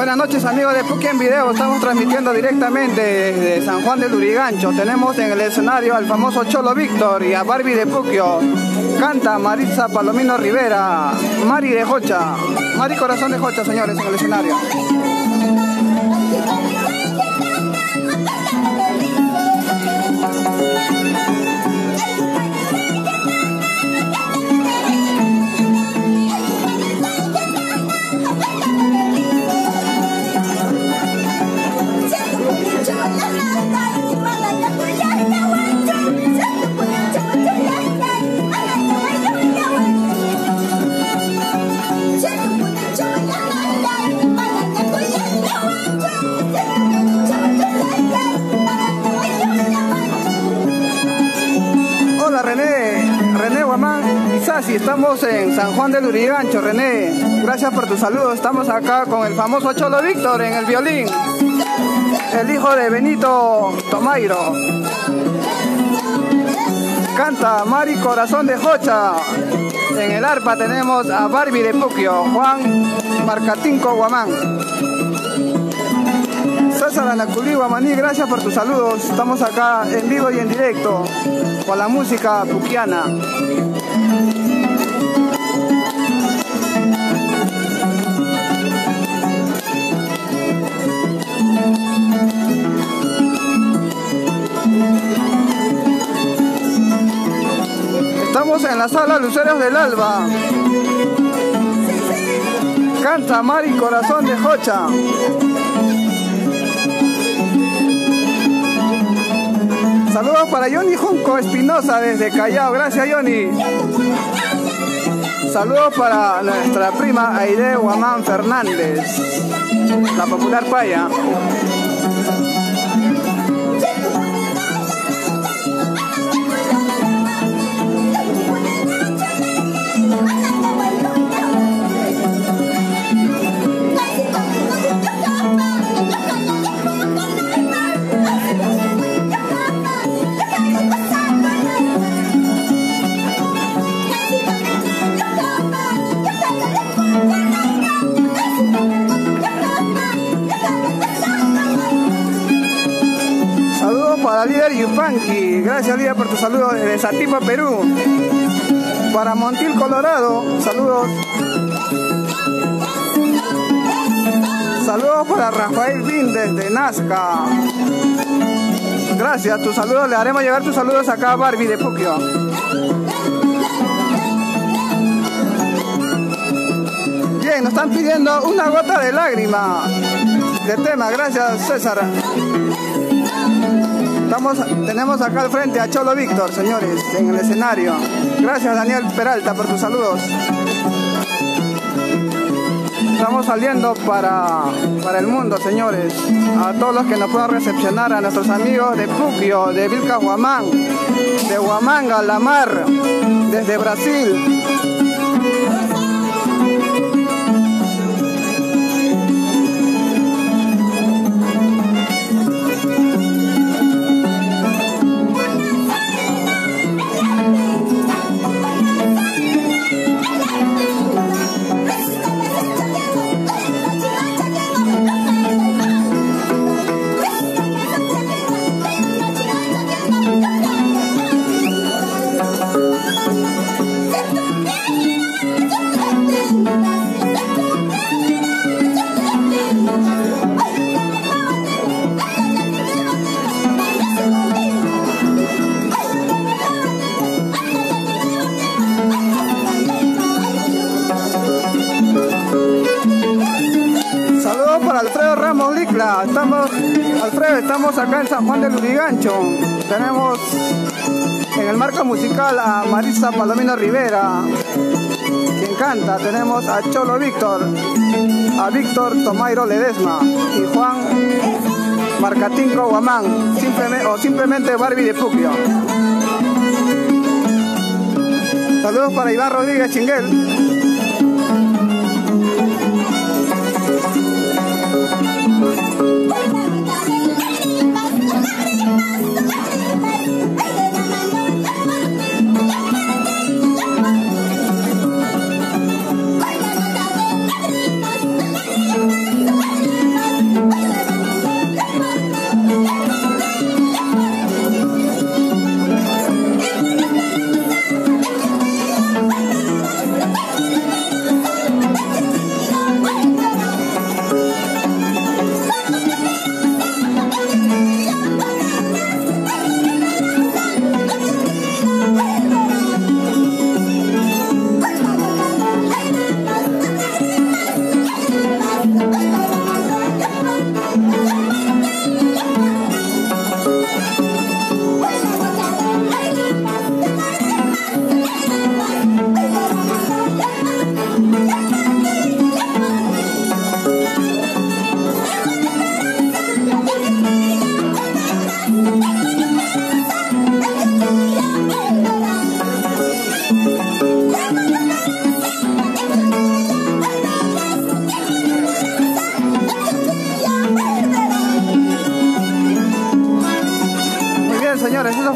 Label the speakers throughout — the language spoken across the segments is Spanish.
Speaker 1: Buenas noches amigos de Puki en Video, estamos transmitiendo directamente desde San Juan del Urigancho. Tenemos en el escenario al famoso Cholo Víctor y a Barbie de Puquio. Canta Marisa Palomino Rivera, Mari de Jocha, Mari Corazón de Jocha señores en el escenario. Hola René, René Guamán Isasi, estamos en San Juan del Urigancho, René. Gracias por tu saludo, estamos acá con el famoso Cholo Víctor en el violín, el hijo de Benito Tomairo. Canta Mari Corazón de Jocha. En el arpa tenemos a Barbie de Puquio, Juan Marcatinco Guamán. César Anaculí Guamaní, gracias por tus saludos. Estamos acá en vivo y en directo con la música puquiana. Estamos en la sala Luceros del Alba. Canta Mari Corazón de Jocha. Saludos para Johnny Junco Espinosa desde Callao. Gracias, Johnny. Saludos para nuestra prima Aide Guamán Fernández, la popular paya. Yupanqui. Gracias líder por tu saludo desde Satipa, Perú. Para Montil, Colorado. Saludos. Saludos para Rafael Bin desde Nazca. Gracias, tus saludos. Le haremos llegar tus saludos acá a Barbie de Puquio. Bien, nos están pidiendo una gota de lágrima de tema. Gracias, César. Tenemos acá al frente a Cholo Víctor, señores, en el escenario. Gracias, Daniel Peralta, por tus saludos. Estamos saliendo para, para el mundo, señores. A todos los que nos puedan recepcionar, a nuestros amigos de Puquio, de Vilca Huamán, de Huamanga, La Mar, desde Brasil. Estamos acá en San Juan del Urigancho. Tenemos en el marco musical a Marisa Palomino Rivera, quien canta. Tenemos a Cholo Víctor, a Víctor Tomairo Ledesma y Juan Marcatinco Guamán, o simplemente Barbie de Puquio. Saludos para Iván Rodríguez Chinguel.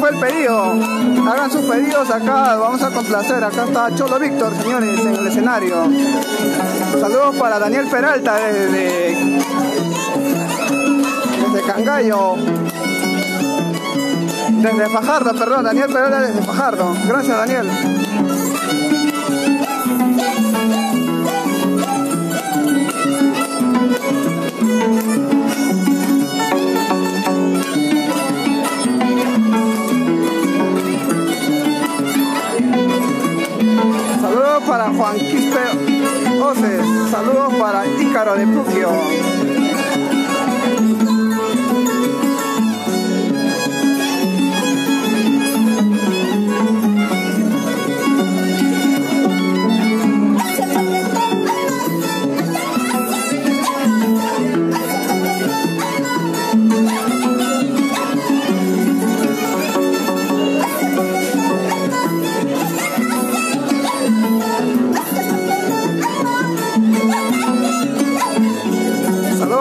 Speaker 1: El pedido. Hagan sus pedidos acá, vamos a complacer. Acá está Cholo Víctor, señores, en el escenario. Saludos para Daniel Peralta desde, desde Cangallo. Desde Fajardo, perdón, Daniel Peralta desde Fajardo. Gracias, Daniel. Para Ícaro de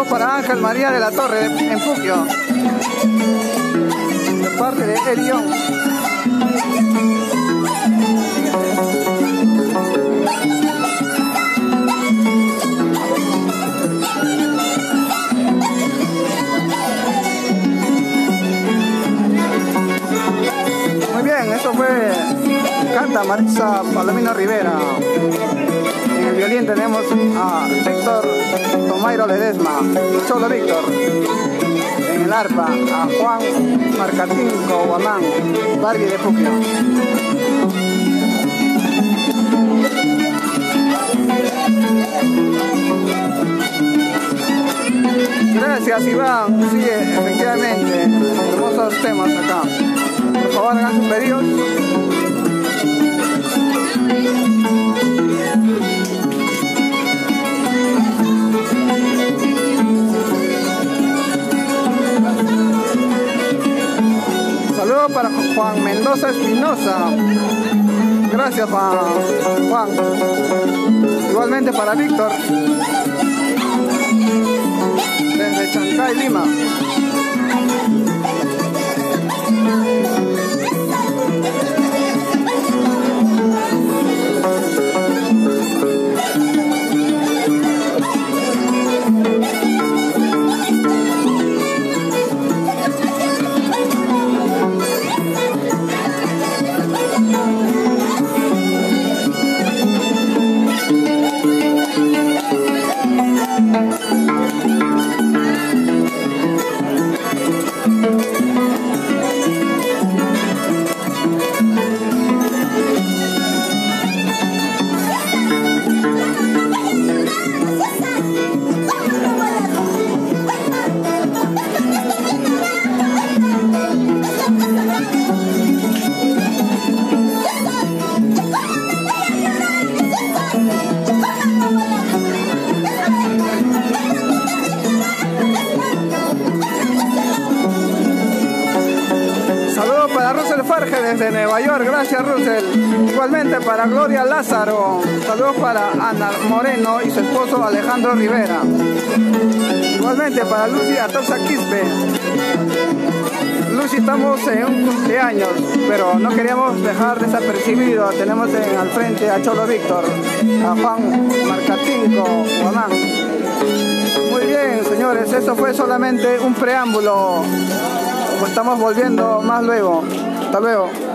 Speaker 1: Para Ángel María de la Torre en Puquio. De parte de Elión. Muy bien, eso fue Canta Marisa Palomino Rivera. Violín tenemos a Héctor Tomairo Ledesma, Cholo Víctor. En el arpa a Juan Marcatinco Guamán, Barbie de Puquio. Gracias Iván, sí, efectivamente, hermosos temas acá. Por favor hagan sus pedidos. Mendoza Espinosa. Gracias Juan. Igualmente para Víctor. Desde Chancay, Lima. Desde Nueva York, gracias Russell. Igualmente para Gloria Lázaro, saludos para Ana Moreno y su esposo Alejandro Rivera. Igualmente para Lucy Atoxa Quispe. Lucy, estamos en un cumpleaños, pero no queríamos dejar desapercibido. Tenemos en, al frente a Cholo Víctor, a Juan Marcatinco, Juanán. Muy bien, señores, eso fue solamente un preámbulo estamos volviendo más luego. Hasta luego.